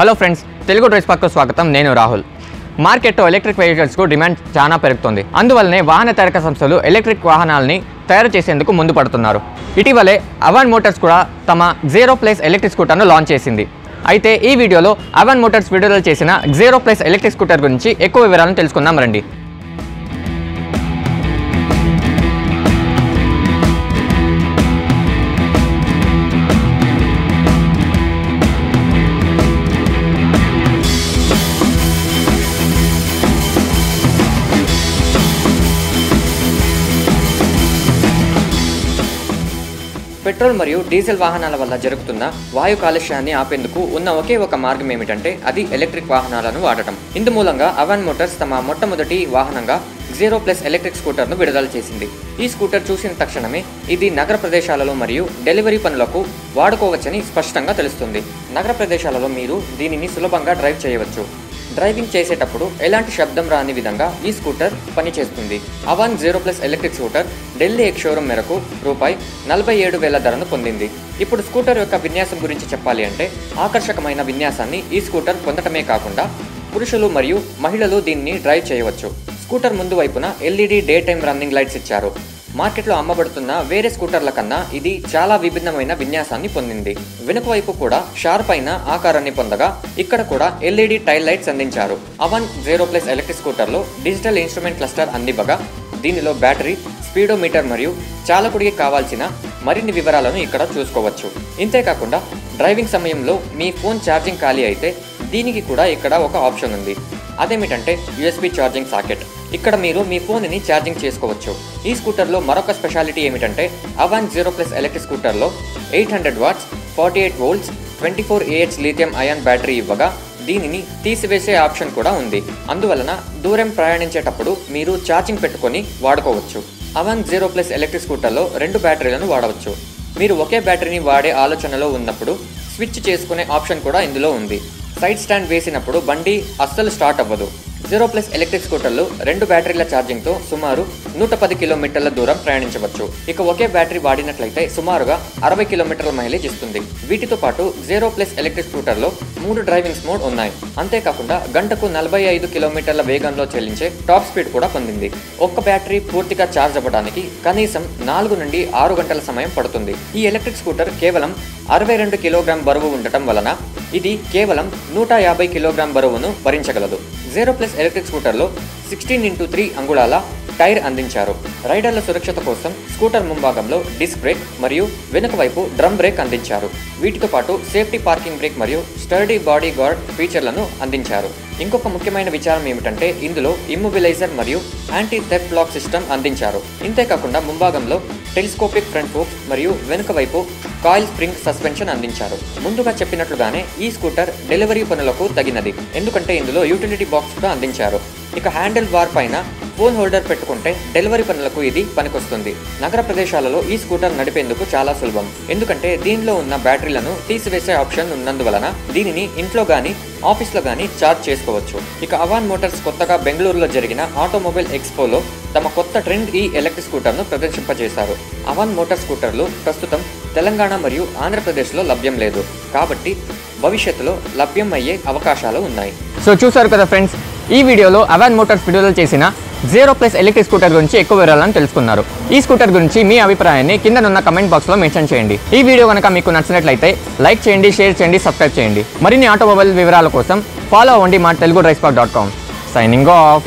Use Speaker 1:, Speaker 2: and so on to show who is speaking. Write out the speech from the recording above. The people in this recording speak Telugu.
Speaker 1: హలో ఫ్రెండ్స్ తెలుగు డ్రెస్ పక్క స్వాగతం. నేను రాహుల్. మార్కెట్లో ఎలక్ట్రిక్ వెహికల్స్కు డిమాండ్ చాలా పెరుగుతుంది. అందువల్లనే వాహన తయారక సంస్థలు ఎలక్ట్రిక్ వాహనాలని తయారు చేసేందుకు ముందు పడుతున్నారు. ఇటీవలే అవన్ మోటార్స్ కూడా తమ జీరో ప్లస్ ఎలక్ట్రిక్ స్కూటర్ను లాంచ్ చేసింది. అయితే ఈ వీడియోలో అవన్ మోటార్స్ విడుదల చేసిన జీరో ప్లస్ ఎలక్ట్రిక్ స్కూటర్ గురించి ఎక్కువ వివరాలను తెలుసుకుందాం రండి. పెట్రోల్ మరియు డీజిల్ వాహనాల వల్ల జరుగుతున్న వాయు కాలుష్యాన్ని ఆపేందుకు ఉన్న ఒకే ఒక మార్గం ఏమిటంటే అది ఎలక్ట్రిక్ వాహనాలను వాడటం. ఇందు మూలంగా అవన్ మోటార్స్ తమ మొట్టమొదటి వాహనంగా జీరో ప్లస్ ఎలక్ట్రిక్ స్కూటర్ను విడుదల చేసింది. ఈ స్కూటర్ చూసిన తక్షణమే ఇది నగర ప్రదేశాలలో మరియు డెలివరీ పనులకు వాడుకోవచ్చని స్పష్టంగా తెలుస్తుంది. నగర ప్రదేశాలలో మీరు దీనిని సులభంగా డ్రైవ్ చేయవచ్చు. డ్రైవింగ్ చేసేటప్పుడు ఎలాంటి శబ్దం రాని విధంగా ఈ స్కూటర్ పనిచేస్తుంది. Avon zero plus electric scooter Delhi ex showroom మేరకు రూపాయి నలభై ఏడు వేల ధరను పొందింది. ఇప్పుడు స్కూటర్ యొక్క విన్యాసం గురించి చెప్పాలి అంటే ఆకర్షకమైన విన్యాసాన్ని ఈ స్కూటర్ పొందటమే కాకుండా పురుషులు మరియు మహిళలు దీన్ని డ్రైవ్ చేయవచ్చు. స్కూటర్ ముందు వైపున LED day time running lights ఇచ్చారు. మార్కెట్లో అమ్మబడుతున్న వేరే స్కూటర్ల కన్నా ఇది చాలా విభిన్నమైన విన్యాసాన్ని పొందింది. వెనుక వైపు కూడా షార్ప్ అయిన ఆకారాన్ని పొందగా ఇక్కడ కూడా ఎల్ఈడి టైల్ లైట్స్ అందించారు. అవన్ జీరో ప్లస్ ఎలక్ట్రిక్ స్కూటర్లో డిజిటల్ ఇన్స్ట్రుమెంట్ క్లస్టర్ అందివ్వగా దీనిలో బ్యాటరీ స్పీడోమీటర్ మరియు చాలకుడికి కావాల్సిన మరిన్ని వివరాలను ఇక్కడ చూసుకోవచ్చు. ఇంతేకాకుండా డ్రైవింగ్ సమయంలో మీ ఫోన్ ఛార్జింగ్ ఖాళీ అయితే దీనికి కూడా ఇక్కడ ఒక ఆప్షన్ ఉంది. అదేమిటంటే యూఎస్బి ఛార్జింగ్ సాకెట్. ఇక్కడ మీరు మీ ఫోన్ని ఛార్జింగ్ చేసుకోవచ్చు. ఈ స్కూటర్లో మరొక స్పెషాలిటీ ఏమిటంటే Avon zero plus electric స్కూటర్లో eight hundred watts forty eight volts twenty four AH lithium ion battery ఇవ్వగా దీనిని తీసివేసే ఆప్షన్ కూడా ఉంది. అందువలన దూరం ప్రయాణించేటప్పుడు మీరు ఛార్జింగ్ పెట్టుకొని వాడుకోవచ్చు. అవన్ జీరో ప్లస్ ఎలక్ట్రిక్ స్కూటర్లో రెండు బ్యాటరీలను వాడవచ్చు. మీరు ఒకే బ్యాటరీని వాడే ఆలోచనలో ఉన్నప్పుడు స్విచ్ చేసుకునే ఆప్షన్ కూడా ఇందులో ఉంది. సైడ్ స్టాండ్ వేసినప్పుడు బండి అస్సలు స్టార్ట్ అవ్వదు. జీరో ప్లస్ ఎలక్ట్రిక్ స్కూటర్లు రెండు బ్యాటరీల ఛార్జింగ్తో సుమారు నూట పది కిలోమీటర్ల దూరం ప్రయాణించవచ్చు. ఇక ఒకే బ్యాటరీ వాడినట్లయితే సుమారుగా అరవై కిలోమీటర్ల మైలేజ్ ఇస్తుంది. వీటితో పాటు జీరో ప్లస్ ఎలక్ట్రిక్ స్కూటర్లో మూడు డ్రైవింగ్స్ మోడ్ ఉన్నాయి. అంతేకాకుండా గంటకు నలభై ఐదు కిలోమీటర్ల వేగంలో చెల్లించే టాప్ స్పీడ్ కూడా పొందింది. ఒక్క బ్యాటరీ పూర్తిగా ఛార్జ్ అవ్వడానికి కనీసం నాలుగు నుండి ఆరు గంటల సమయం పడుతుంది. ఈ ఎలక్ట్రిక్ స్కూటర్ కేవలం అరవై రెండు కిలోగ్రామ్ బరువు ఉండటం వలన ఇది కేవలం నూట యాభై కిలోగ్రామ్ బరువును భరించగలదు. జీరో ప్లస్ ఎలక్ట్రిక్ స్కూటర్లో సిక్స్టీన్ ఇంటూ త్రీ అంగుళాల టైర్ అందించారు. రైడర్ల సురక్షత కోసం స్కూటర్ ముంభాగంలో డిస్క్ బ్రేక్ మరియు వెనుక వైపు డ్రమ్ బ్రేక్ అందించారు. వీటితో పాటు సేఫ్టీ పార్కింగ్ బ్రేక్ మరియు స్టర్డీ బాడీ గార్డ్ ఫీచర్లను అందించారు. ఇంకొక ముఖ్యమైన విచారం ఏమిటంటే ఇందులో ఇమ్మొబిలైజర్ మరియు యాంటీ థెఫ్ట్ లాక్ సిస్టమ్ అందించారు. ఇంతేకాకుండా ముంభాగంలో టెలిస్కోపిక్ ఫ్రంట్ ఫోక్స్ మరియు వెనుక వైపు కాయిల్ స్ప్రింగ్ సస్పెన్షన్ అందించారు. ముందుగా చెప్పినట్లుగానే ఈ స్కూటర్ డెలివరీ పనులకు తగినది. ఎందుకంటే ఇందులో యూటిలిటీ బాక్స్ కూడా అందించారు. ఇక హ్యాండిల్ బార్ పైన ఫోన్ హోల్డర్ పెట్టుకుంటే డెలివరీ పనులకు ఇది పనికొస్తుంది. నగర ప్రదేశాలలో ఈ స్కూటర్ నడిపేందుకు చాలా సులభం. ఎందుకంటే దీనిలో ఉన్న బ్యాటరీలను తీసివేసే ఆప్షన్ ఉన్నందువలన దీనిని ఇంట్లో కానీ ఆఫీస్లో కానీ ఛార్జ్ చేసుకోవచ్చు. ఇక అవాన్ మోటార్స్ కొత్తగా బెంగళూరులో జరిగిన ఆటోమొబైల్ ఎక్స్పోలో తమ కొత్త ట్రెండ్ ఈ ఎలక్ట్రిక్ స్కూటర్ను ప్రదర్శింపజేశారు. అవాన్ మోటార్ స్కూటర్లు ప్రస్తుతం తెలంగాణ మరియు ఆంధ్రప్రదేశ్లో లభ్యం లేదు. కాబట్టి భవిష్యత్తులో లభ్యం అయ్యే అవకాశాలు ఉన్నాయి. సో చూసారు కదా ఫ్రెండ్స్ ఈ వీడియోలో అవాన్ మోటార్స్ విడుదల చేసిన జీరో ప్లస్ ఎలక్ట్రిక్ స్కూటర్ గురించి ఎక్కువ వివరాలను తెలుసుకున్నారు. ఈ స్కూటర్ గురించి మీ అభిప్రాయాన్ని కిందనున్న కమెంట్ బాక్స్లో మెన్షన్ చేయండి. ఈ వీడియో కనుక మీకు నచ్చినట్లయితే లైక్ చేయండి షేర్ చేయండి సబ్స్క్రైబ్ చేయండి. మరిన్ని ఆటోమొబైల్ వివరాల కోసం ఫాలో అవ్వండి మా తెలుగు రైస్పాట్ డాట్ కామ్. Signing off.